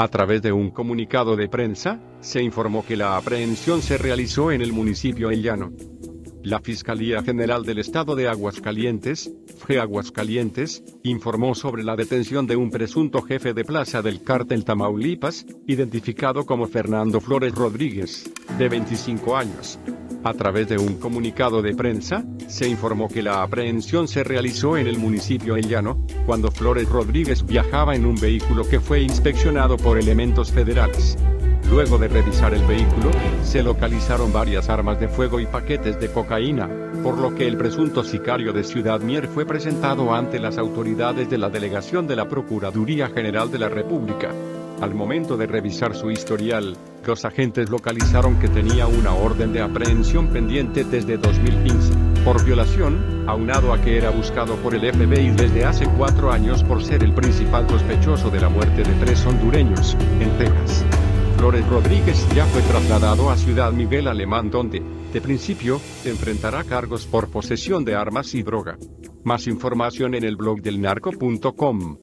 A través de un comunicado de prensa, se informó que la aprehensión se realizó en el municipio El Llano. La Fiscalía General del Estado de Aguascalientes, FE Aguascalientes, informó sobre la detención de un presunto jefe de plaza del cártel Tamaulipas, identificado como Fernando Flores Rodríguez, de 25 años. A través de un comunicado de prensa, se informó que la aprehensión se realizó en el municipio El Llano, cuando Flores Rodríguez viajaba en un vehículo que fue inspeccionado por elementos federales. Luego de revisar el vehículo, se localizaron varias armas de fuego y paquetes de cocaína, por lo que el presunto sicario de Ciudad Mier fue presentado ante las autoridades de la delegación de la Procuraduría General de la República. Al momento de revisar su historial, los agentes localizaron que tenía una orden de aprehensión pendiente desde 2015, por violación, aunado a que era buscado por el FBI desde hace cuatro años por ser el principal sospechoso de la muerte de tres hondureños, en Texas. Flores Rodríguez ya fue trasladado a Ciudad Miguel Alemán donde, de principio, enfrentará cargos por posesión de armas y droga. Más información en el blog del narco.com.